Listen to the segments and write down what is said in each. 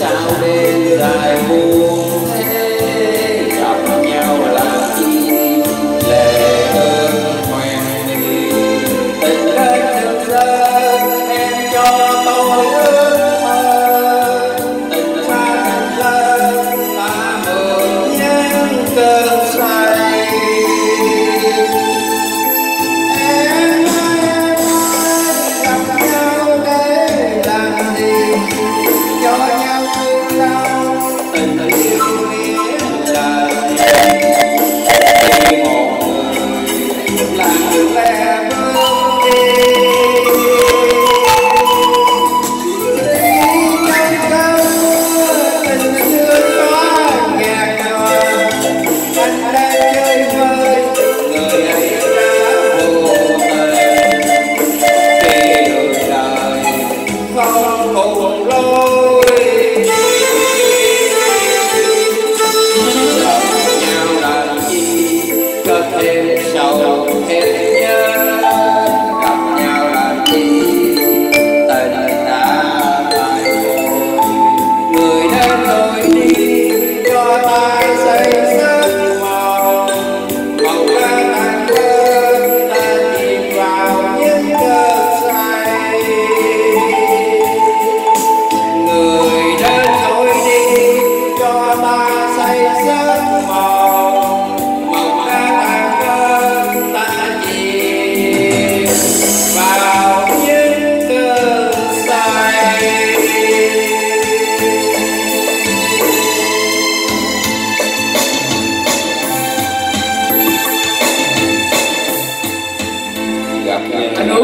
shout it. Không lối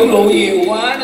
Lộ 玩